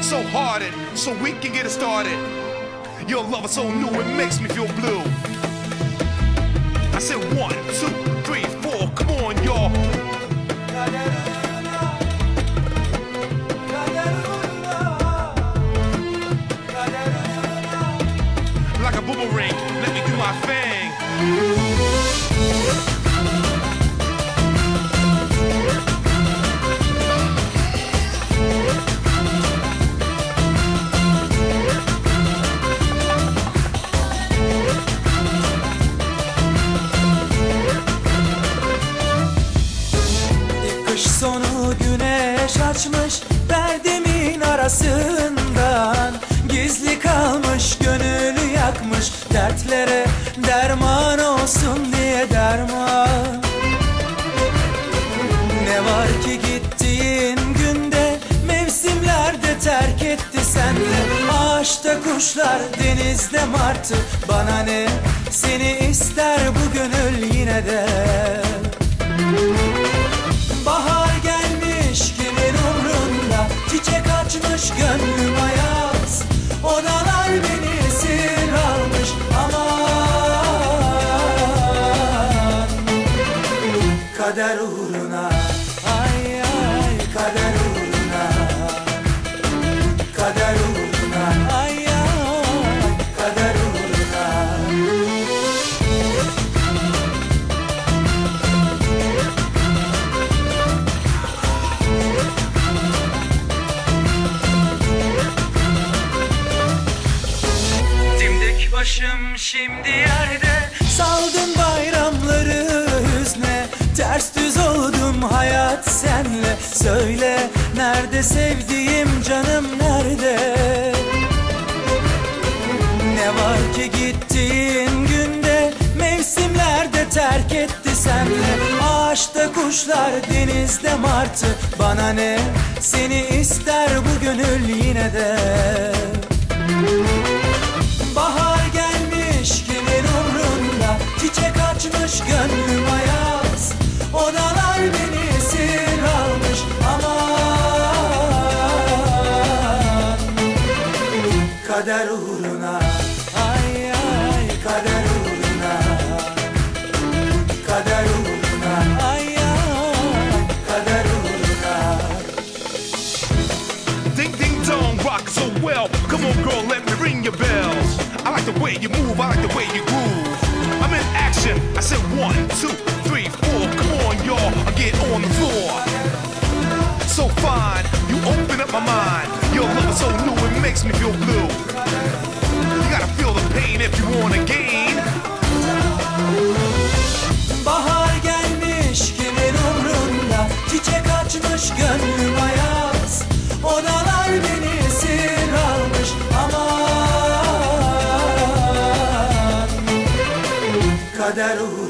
So hearted, so we can get it started. Your love is so new, it makes me feel blue. I said one, Derdimin arasından Gizli kalmış gönülü yakmış Dertlere derman olsun diye derman. Ne var ki gittiğin günde Mevsimlerde terk etti senle. Ağaçta kuşlar denizde martı. Bana ne seni ister bu gönül yine de gönlüm ayaz Odalar beni esir almış aman. Kader uğruna başım şimdi yerde. Saldım bayramları hüzne. Ters düz oldum hayat senle. Söyle nerede sevdiğim canım nerede? Ne var ki gittiğin günde? Mevsimlerde terk etti senle. Ağaçta kuşlar denizde martı. Bana ne? Seni ister bu gönül yine de Açmış gönlüm ayaz Odalar beni esir almış aman Kader uğruna Ay ay kader uğruna Kader uğruna Ay ay kader uğruna Ding ding dong, rock so well. Come on, girl, let me ring your bells. I like the way you move, I like the way you groove. Action. I said one, two, three, four. Come on, y'all, I get on the floor. So fine, you open up my mind. Your love is so new, it makes me feel blue. Aman Kader uğruna